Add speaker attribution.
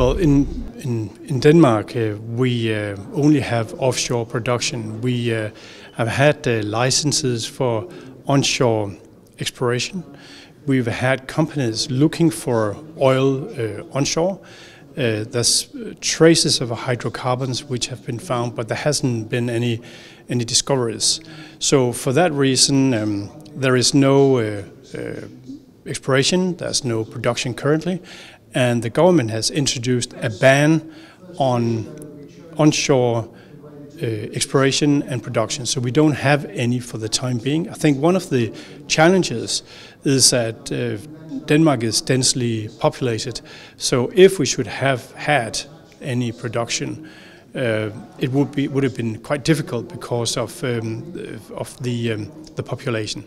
Speaker 1: Well, in in, in Denmark, uh, we uh, only have offshore production. We uh, have had uh, licenses for onshore exploration. We've had companies looking for oil uh, onshore. Uh, there's traces of hydrocarbons which have been found, but there hasn't been any any discoveries. So for that reason, um, there is no exploration. There's no production currently, and the government has introduced a ban on onshore uh, exploration and production. So we don't have any for the time being. I think one of the challenges is that uh, Denmark is densely populated. So if we should have had any production, uh, it would be would have been quite difficult because of um, of the um, the population.